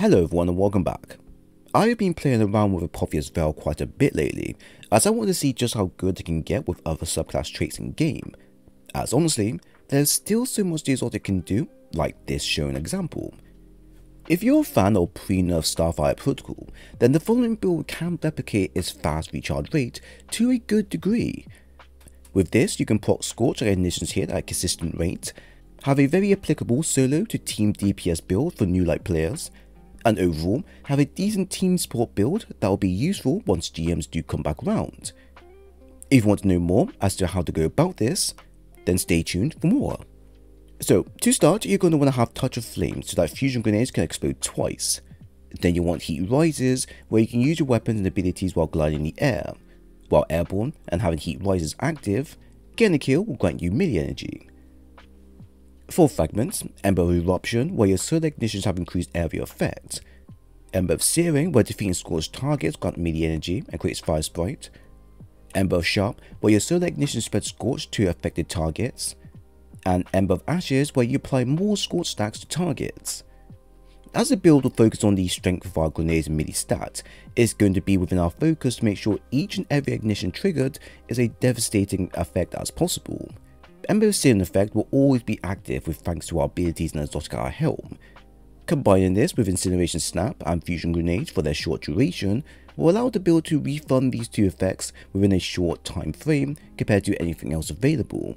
Hello everyone and welcome back. I have been playing around with Apotheosis Veil quite a bit lately, as I want to see just how good it can get with other subclass traits in game, as honestly, there's still so much the Exotic can do, like this shown example. If you're a fan of pre-nerf Starfire Protocol, then the following build can replicate its fast recharge rate to a good degree. With this, you can proc Scorch or ignitions here at a consistent rate, have a very applicable solo to team DPS build for new light players, and overall have a decent team support build that will be useful once GMs do come back around. If you want to know more as to how to go about this, then stay tuned for more. So to start, you're going to want to have Touch of Flame so that fusion grenades can explode twice. Then you want Heat Rises where you can use your weapons and abilities while gliding in the air. While airborne and having Heat Rises active, getting a kill will grant you melee energy. For fragments, Ember Eruption, where your solar ignitions have increased area effect. Ember of Searing, where defeating scorched targets grant melee energy and creates Fire Sprite. Ember of Char, where your solar ignition spreads Scorch to affected targets. And Ember of Ashes, where you apply more Scorch stacks to targets. As the build will focus on the strength of our grenades and melee stats, it's going to be within our focus to make sure each and every ignition triggered is a devastating effect as possible. Ember Searing effect will always be active with thanks to our abilities and exotic our helm. Combining this with Incineration Snap and Fusion Grenade for their short duration will allow the build to refund these two effects within a short time frame compared to anything else available.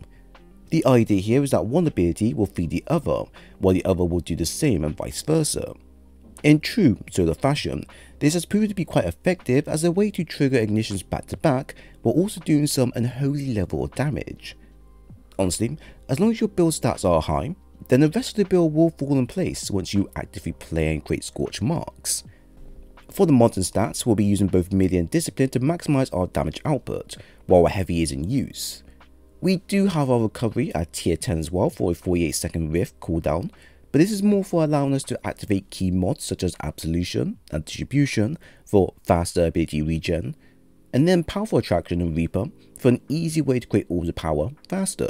The idea here is that one ability will feed the other, while the other will do the same and vice versa. In true solar fashion, this has proven to be quite effective as a way to trigger ignitions back to back while also doing some unholy level of damage. Honestly, as long as your build stats are high, then the rest of the build will fall in place once you actively play and create Scorch marks. For the modern stats, we'll be using both melee and discipline to maximize our damage output, while our heavy is in use. We do have our recovery at tier 10 as well for a 48 second rift cooldown, but this is more for allowing us to activate key mods such as Absolution and Distribution for faster ability regen, and then Powerful Attraction and Reaper for an easy way to create all the power faster.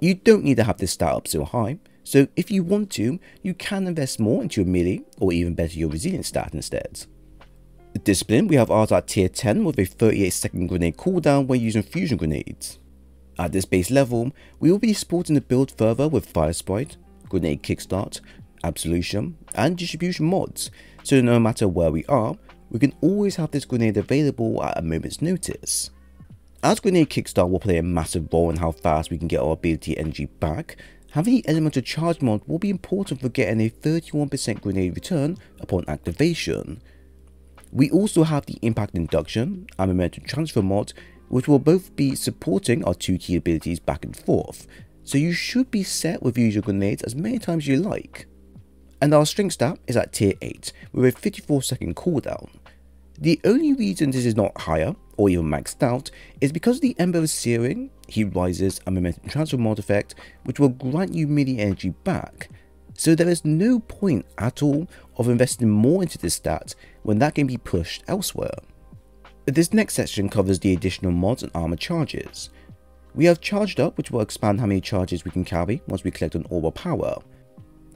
You don't need to have this stat up so high, so if you want to, you can invest more into your melee or even better your resilience stat instead. Discipline, we have ours at tier 10 with a 38 second grenade cooldown when using fusion grenades. At this base level, we will be supporting the build further with Fire Sprite, Grenade Kickstart, Absolution, and Distribution mods, so no matter where we are, we can always have this grenade available at a moment's notice. As Grenade Kickstart will play a massive role in how fast we can get our ability energy back, having the Elemental Charge mod will be important for getting a 31% grenade return upon activation. We also have the Impact Induction and Momentum Transfer mod which will both be supporting our two key abilities back and forth, so you should be set with usual grenades as many times as you like. And our strength stat is at tier 8 with a 54 second cooldown. The only reason this is not higher or even maxed out is because the Ember of Searing, Heat Rises and Momentum Transfer mod effect which will grant you melee energy back. So there is no point at all of investing more into this stat when that can be pushed elsewhere. This next section covers the additional mods and armor charges. We have Charged Up which will expand how many charges we can carry once we collect an Orb Power.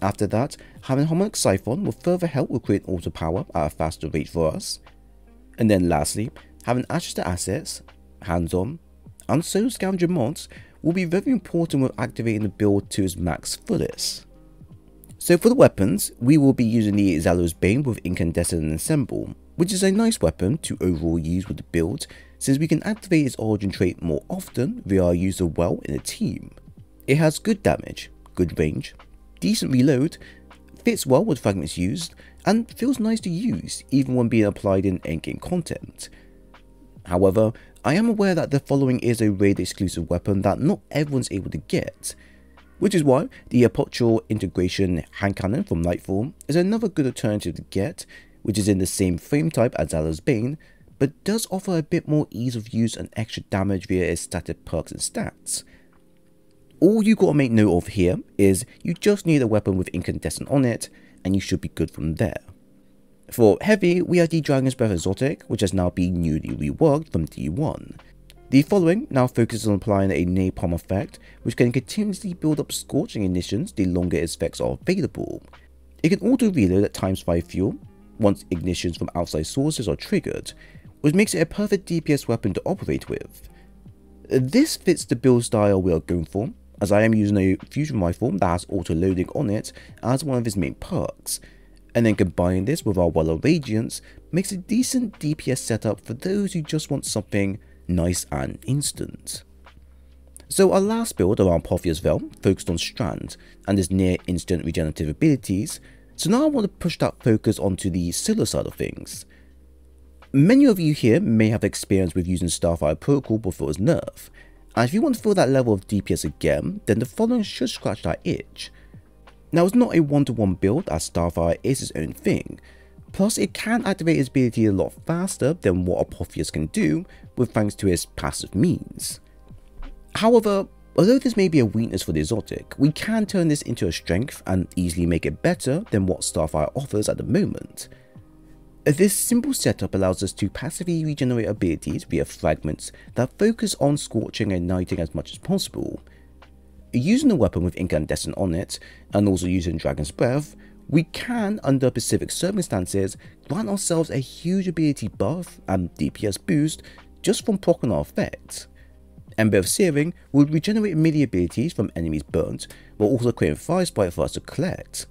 After that, having Harmonic Siphon will further help recreate Auto Power at a faster rate for us. And then lastly, having Ashes to Assets, hands-on, and Soul Scavenger mods will be very important with activating the build to its max fullest. So for the weapons, we will be using the Zaouli's Bane with Incandescent and Assemble, which is a nice weapon to overall use with the build since we can activate its origin trait more often via use of well in a team. It has good damage, good range, decent reload, fits well with fragments used, and feels nice to use even when being applied in endgame content. However, I am aware that the following is a raid exclusive weapon that not everyone's able to get, which is why the Apothio integration hand cannon from Nightfall is another good alternative to get, which is in the same frame type as Zaouli's Bane, but does offer a bit more ease of use and extra damage via its static perks and stats. All you gotta make note of here is you just need a weapon with incandescent on it, and you should be good from there. For heavy, we have the Dragon's Breath Exotic, which has now been newly reworked from D1. The following now focuses on applying a napalm effect, which can continuously build up scorching ignitions the longer its effects are available. It can auto reload at times 5 fuel once ignitions from outside sources are triggered, which makes it a perfect DPS weapon to operate with. This fits the build style we are going for, as I am using a fusion rifle that has auto loading on it as one of its main perks, and then combining this with our Well of Radiance makes a decent DPS setup for those who just want something nice and instant. So our last build around Apotheosis Veil focused on Strand and his near instant regenerative abilities, so now I want to push that focus onto the solar side of things. Many of you here may have experience with using Starfire Protocol before its nerf, and if you want to feel that level of DPS again, then the following should scratch that itch. Now it's not a one-to-one -one build as Starfire is its own thing, plus it can activate its ability a lot faster than what Apotheosis can do with thanks to its passive means. However, although this may be a weakness for the exotic, we can turn this into a strength and easily make it better than what Starfire offers at the moment. This simple setup allows us to passively regenerate abilities via fragments that focus on scorching and igniting as much as possible. Using a weapon with incandescent on it, and also using Dragon's Breath, we can, under specific circumstances, grant ourselves a huge ability buff and DPS boost just from proccing our effects. Ember of Searing will regenerate melee abilities from enemies burnt, while also creating Fire Sprite for us to collect.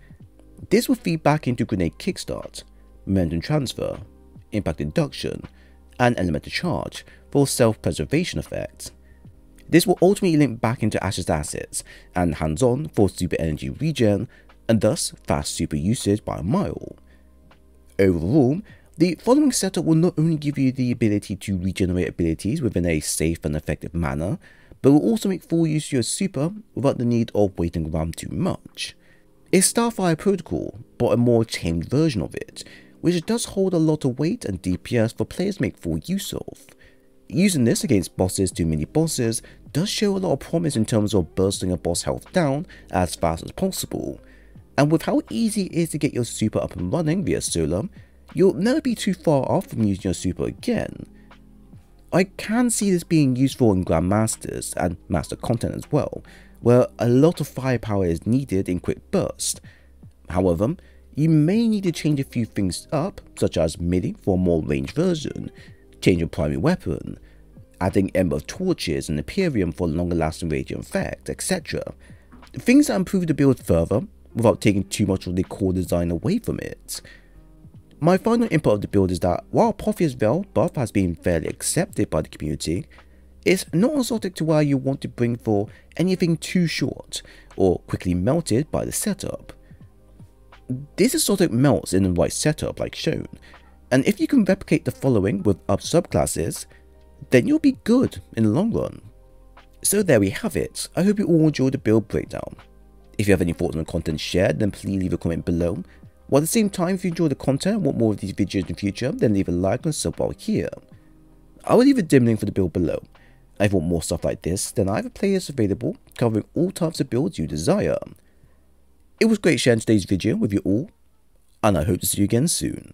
This will feed back into Grenade Kickstart, momentum transfer, impact induction, and elemental charge for self-preservation effects. This will ultimately link back into Ash's assets and hands-on for super energy regen and thus fast super usage by a mile. Overall, the following setup will not only give you the ability to regenerate abilities within a safe and effective manner, but will also make full use of your super without the need of waiting around too much. It's Starfire Protocol, but a more tamed version of it, which does hold a lot of weight and DPS for players make full use of. Using this against bosses to mini bosses does show a lot of promise in terms of bursting a boss health down as fast as possible, and with how easy it is to get your super up and running via solar, you'll never be too far off from using your super again. I can see this being useful in Grandmasters and Master content as well, where a lot of firepower is needed in quick burst. However, you may need to change a few things up, such as melee for a more ranged version, change your primary weapon, adding Ember Torches and Empyrean for longer lasting radiant effect, etc. Things that improve the build further without taking too much of the core design away from it. My final input of the build is that while Apotheosis Veil buff has been fairly accepted by the community, it's not exotic to where you want to bring for anything too short or quickly melted by the setup. This exotic melts in the right setup like shown, and if you can replicate the following with up subclasses, then you'll be good in the long run. So there we have it, I hope you all enjoyed the build breakdown. If you have any thoughts on the content shared, then please leave a comment below. While at the same time, if you enjoy the content and want more of these videos in the future, then leave a like and sub while here. I will leave a dim link for the build below. If you want more stuff like this, then I have a playlist available covering all types of builds you desire. It was great sharing today's video with you all, and I hope to see you again soon.